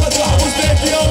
و تو حموز بیتیا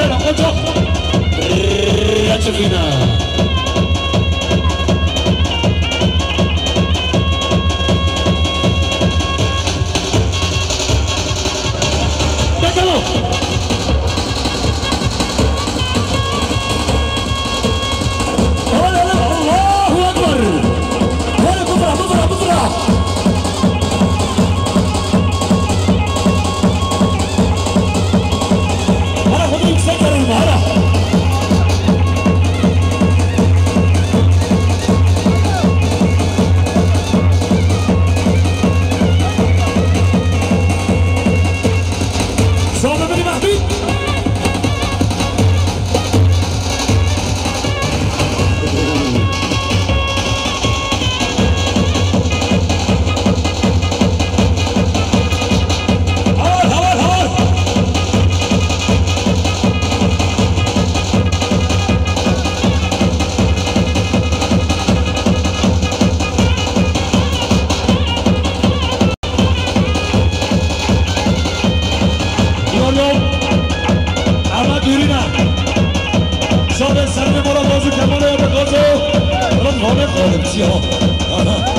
0 contra Rachefina. 我的骄傲